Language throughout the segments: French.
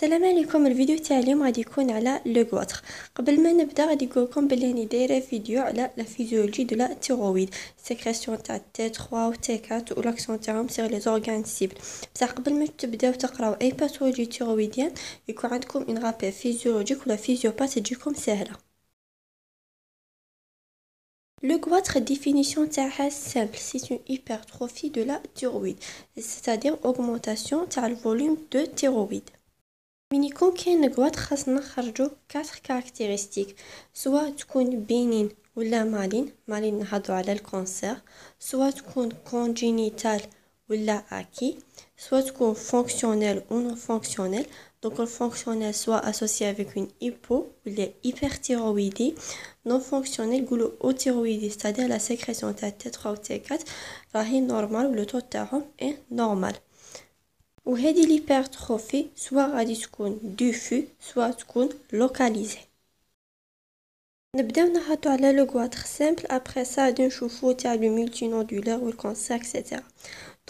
السلام عليكم الفيديو تاع اليوم غادي يكون على لو غواتر قبل ما نبدا غادي نقول لكم بلي راني دايره فيديو على لا فيزيولوجي دو لا تيرويد سيكريسيون تاع تي 3 و تي 4 و لاكسيون تاعهم سيغ لي زورغان سيبل بصح قبل ما تبداو تقراو اي باثولوجي تيرويديان يكون عندكم ان رابير فيزيولوجيك ولا فيزيوبات تجيكم سهله Le goitre, définition تاعها simple, c'est une hypertrophie de la thyroïde, c'est-à-dire augmentation du volume de thyroïde. من يكون كاين كواط خاصنا نخرجو كاتر كاركتيرستيك سواء تكون بينين ولا مالين مالين نهضرو على الكونسير سواء تكون كونجينيتال ولا اكي سواء تكون فونكسيونيل ou non fonctionnel donc le fonctionnel soit associé avec une hypo ou les hyperthyroïdie non fonctionnel نقولوا اوتيرويدي c'est-à-dire la sécrétion تاع T3 ou T4 راهي نورمال و لو تو تاعهم est normal وهذه l'hypertrophie soit غادي تكون diffus soit تكون localisée نبداو نهضروا على لو غواتر سامبل ابري سا غادي نشوفو تاع لو مولتي و الكونسير اكسيتيرا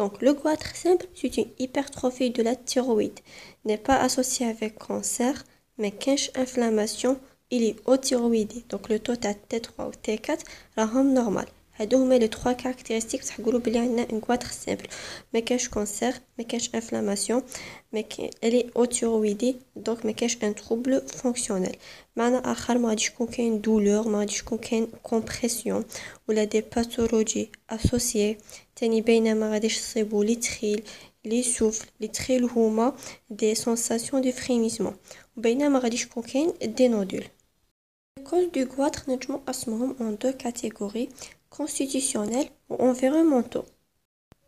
Donc, le goitre simple, c'est une hypertrophie de la thyroïde. N'est pas associé avec cancer, mais qu'une inflammation, il est au thyroïde. Donc, le taux T3 ou T4, la rame normale. هادو هما لي trois caractéristiques تاع نقولوا بلي عندنا ان كوادر سامبل ما كاش كونسير ما كاش انفلاماسيون ما الي اوتيرويدي دونك ما كاش ان تروبل فونكسيونيل معنى اخر ما غاديش يكون كاين دولور ما غاديش يكون كاين كومبريسيون ولا دي باثولوجي اسوسيي تاني باينه ما غاديش تصيبو لي تخيل لي سوفل لي تخيل هما دي سونساسيون دو فريميسمون وباينه ما غاديش يكون كاين دي نودول causes du goitre نجمو نقسموهم en deux catégories constitutionnels ou environnementaux.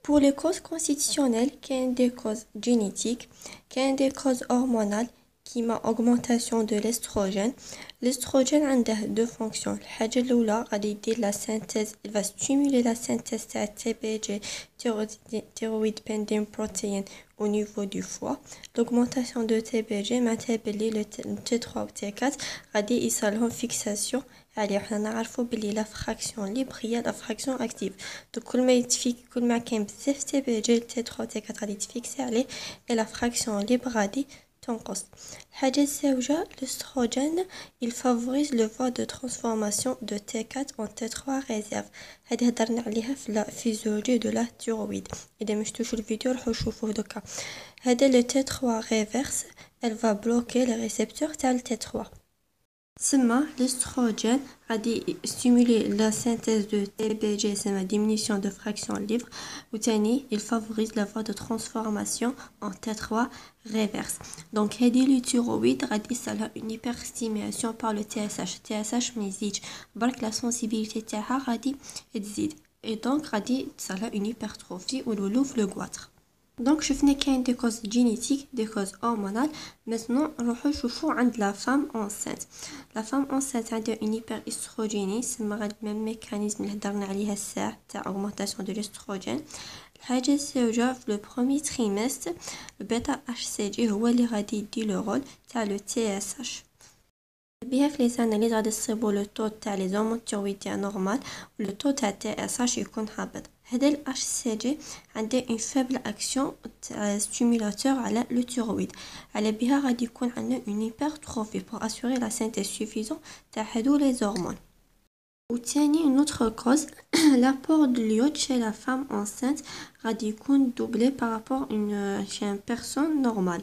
Pour les causes constitutionnelles, il y des causes génétiques, il y des causes hormonales qui m'a augmentation de l'estrogène. L'estrogène a deux fonctions. Le la synthèse, il va stimuler la synthèse de TPG, thyroid pending protein au niveau du foie. L'augmentation de TPG m'a le T3 ou T4, a des fixation عليه حنا نعرفو بلي لا فراكسيون ليبر هي لا فراكسيون اكتيف دو كل ما يتفيك كل ما كاين بزاف تي بي جي تي 3 تي 4 غادي تفيكسي عليه اي لا فراكسيون ليبر غادي تنقص الحاجه الزوجه الاستروجين il favorise le voie de transformation de T4 en T3 réserve هذه هضرنا عليها في لا فيزيولوجي دو لا تيرويد اذا ما شفتوش الفيديو روحوا شوفوه دوكا هذا لو T3 ريفيرس elle va bloquer les récepteurs تاع T3 L'estrogène a stimulé la synthèse de c'est ma diminution de fraction libre. Ou il favorise la voie de transformation en T3 reverse. Donc, le thyroïde a une hyperstimulation par le TSH. TSH mésige. Donc, la sensibilité est Et donc, a une hypertrophie ou le le goitre. Donc, je qu'il y a des causes génétiques, des causes hormonales. Maintenant, on va voir la femme enceinte. La femme enceinte a une hyperestrogénie, c'est le même mécanisme de l'augmentation de l'estrogène. Le premier trimestre, le bêta-HCG est le de le TSH. Que les analyses ont le taux de hormones thyroïdiennes normal, le taux TSH est constable. هذا ال HCG عنده une faible action stimulateur على le thyroïde على بها غادي يكون عندنا une hypertrophie pour assurer la synthèse suffisante تاع هادو les hormones وثاني une autre cause l'apport de l'iode chez la femme enceinte غادي يكون doublé par rapport une chez une personne normale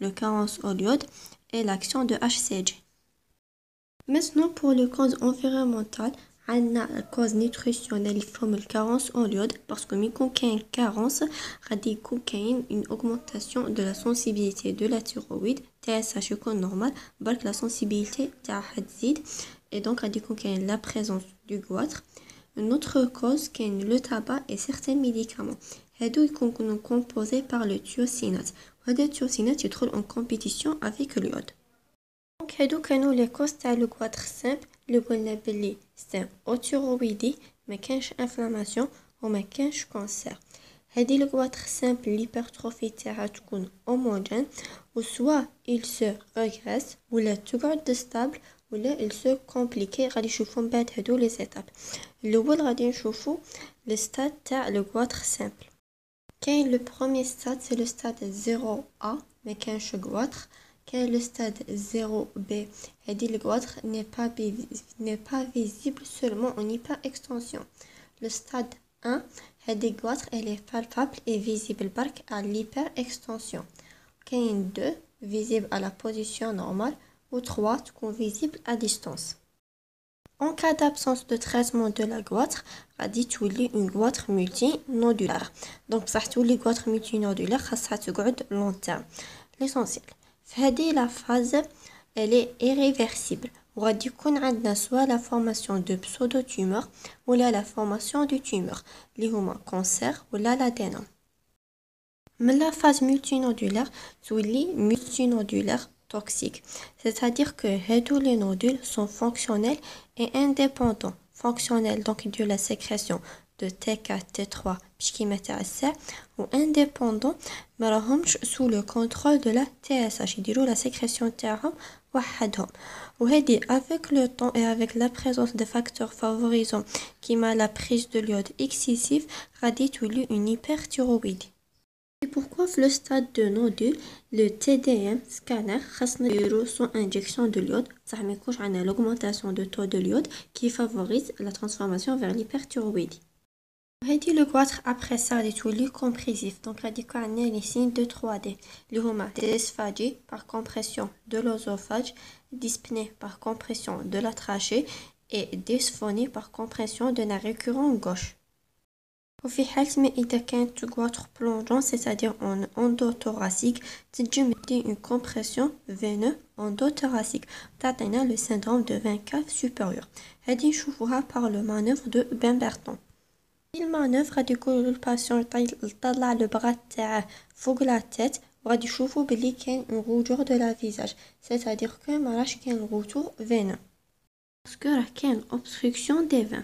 le 15 au diode et l'action de HCG. Maintenant, pour les causes environnementales, on a la cause nutritionnelle, il faut une carence en iode parce que quand une carence, il une augmentation de la sensibilité de la thyroïde, TSH normal, que la sensibilité et donc il y a la présence du goitre. Une autre cause le tabac et certains médicaments. Les deux composés par le thiocinate هذا التيوسينات يدخل en compétition avec l'iode دونك هادو كانوا لي كوز تاع لو كواتر سامبل اللي قلنا بلي سي اوتيرويدي ما كانش انفلاماسيون وما كانش كونسير هادي لو كواتر سامبل ليبرتروفي تاعها تكون هوموجين وسوا il se regresse ولا تقعد ستابل ولا il se compliqué غادي نشوفو من بعد هادو لي زيتاب الاول غادي نشوفو لو ستاد تاع لو كواتر سامبل كاين لو بروميير ستاد سي لو ستاد 0 ا ما كانش كواتر كاين لو ستاد 0 بي هادي الكواتر ني با ني با فيزيبل سولمون اون هيبر اكستنسيون لو ستاد 1 هادي الكواتر الي بالبابل اي فيزيبل برك ا ليبر اكستنسيون كاين 2 فيزيبل ا لا بوزيسيون نورمال ou 3 تكون visible à distance. En cas d'absence de traitement de la goitre, غادي تولي une goitre multinodulaire. Donc بصح تولي goitre multinodulaire خاصها تقعد long terme. L'essentiel. في هذه la phase elle est irréversible. وغادي يكون عندنا soit la formation de pseudo-tumeur ولا la formation du tumeur اللي هما cancer ولا l'adénome. من la phase multinodulaire تولي multinodulaire toxiques. C'est-à-dire que tous les nodules sont fonctionnels et indépendants. Fonctionnels donc de la sécrétion de T4, T3, ou indépendants sous le contrôle de la TSH. Ils la sécrétion ou avec le temps et avec la présence de facteurs favorisants qui m'a la prise de l'iode excessive, radit une hyperthyroïdie Et pourquoi le stade de nodule, le TDM scanner نديرو son injection de l'iode ça ما يكونش عندنا l'augmentation de taux de l'iode qui favorise la transformation vers l'hyperthyroïdie. dit le goitre après ça est تولي compressif donc غادي يكون عندنا les signes de 3D اللي هما dysphagie par compression de l'œsophage dyspnée par compression de la trachée et dysphonie par compression de la récurrent gauche. وفي حالة ما إذا كانت غواتر بلونجون سيتادير اون اندوتوراسيك تنجم مدي اون كومبرسيون فينو اندوتوراسيك تعطينا لو سيندروم دو فان كاف سوبيريور هادي نشوفوها بار لو مانوفر دو بامبرتون في المانوفر غادي يكون الباسيون يطلع لو بغا تاعه فوق لا تيت وغادي يشوفو بلي كاين اون روجور دو لا فيزاج سيتادير كو مراش كاين روتور فينو باسكو راه كاين اوبستركسيون دي فان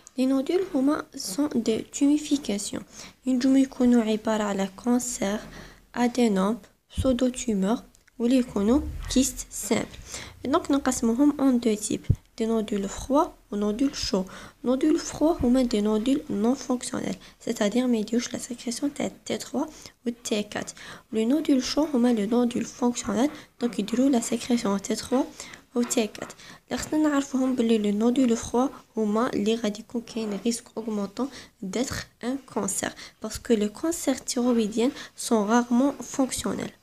Les nodules هما sont des tumifications ينجمو يكونوا عبارة على cancer, adénome, pseudotumeur ولا يكونوا kyste simple. Donc نقسموهم en deux types des nodules froids ou nodules chauds. Nodules froids هما des nodules non fonctionnels, c'est-à-dire ما يديروش la sécrétion تاع T3 ou T4. Les nodules chauds هما les nodules fonctionnels, donc يديروا la sécrétion T3 ou T4. اللي خصنا نعرفوهم بلي لو نودول فروا هما اللي غادي يكون كاين ريسك اوغمونطون d'être un cancer parce que les cancers thyroïdiens sont rarement fonctionnels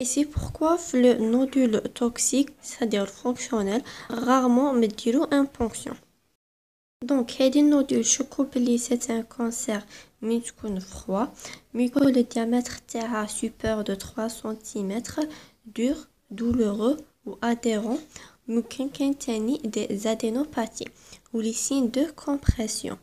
Et c'est pourquoi le nodule toxique, c'est-à-dire fonctionnel, rarement me diront une ponction. Donc, les nodule chocopelli, c'est un cancer mais froid, mais le diamètre terra supérieur de 3 cm, dur, douloureux ou adhérent, ممكن كان تاني des adénopathies ou les signes de compression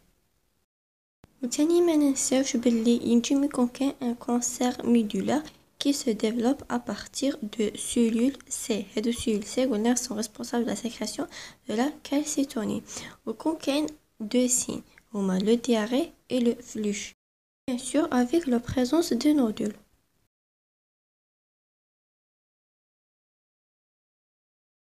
وتاني ما ننساوش باللي ينجم يكون كان un cancer médulaire qui se développe à partir de cellules C. هادو cellules C قلنا sont responsables de la sécrétion de la calcitonin ويكون كاين deux signes هما le diarrhée et le flux bien sûr avec la présence de nodules